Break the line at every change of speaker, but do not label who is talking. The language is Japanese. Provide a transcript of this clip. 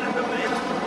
Правильно говорит.